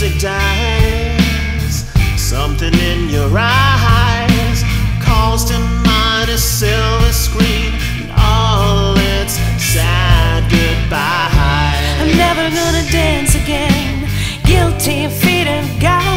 music dies, something in your eyes calls to mind a silver screen and all its sad goodbyes. I'm never gonna dance again, guilty feet and God.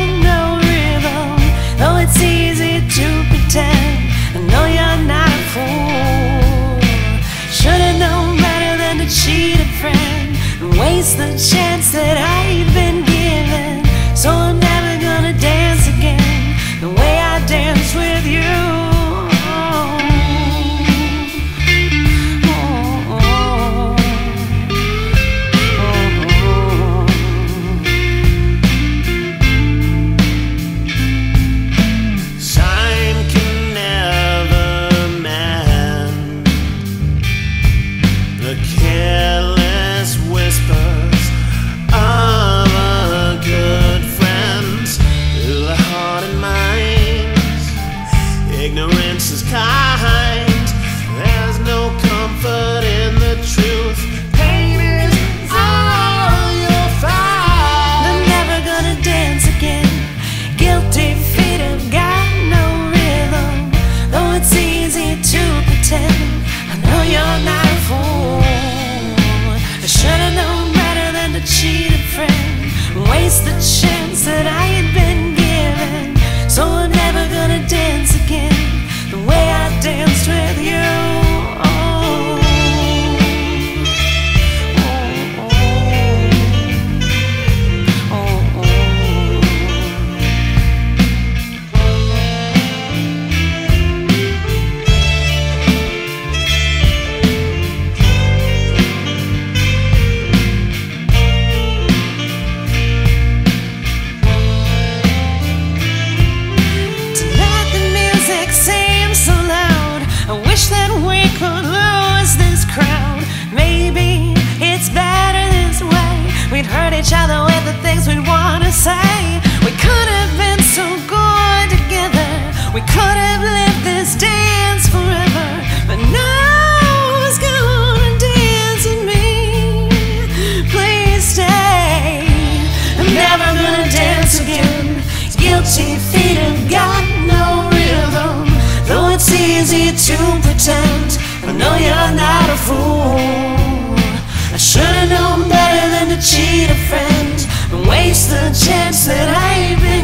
Waste the chance each other with the things we'd want to say. We could have been so good together. We could have lived this dance forever. But now who's gonna dance with me? Please stay. I'm never gonna dance again. Guilty feet have got no rhythm. Though it's easy to pretend, I know you're not a fool. I should've known better than to cheat a friend and waste the chance that I've been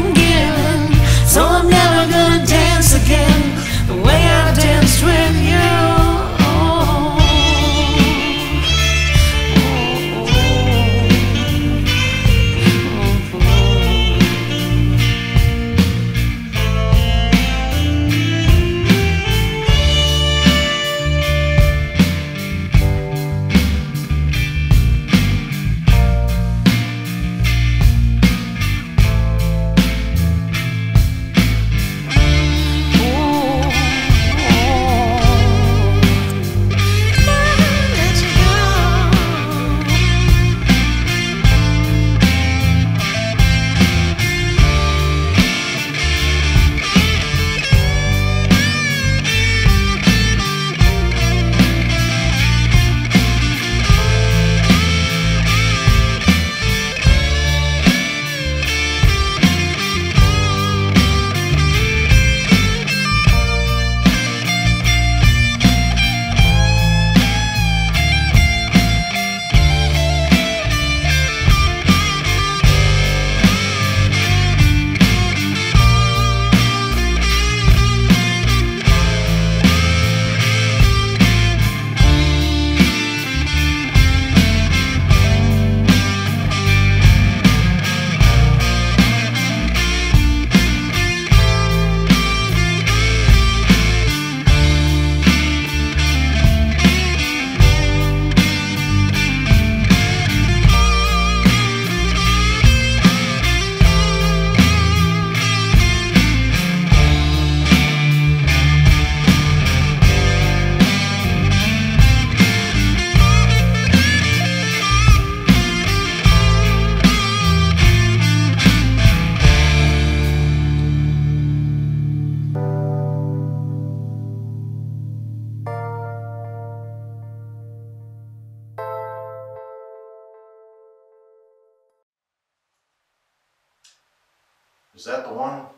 Is that the one?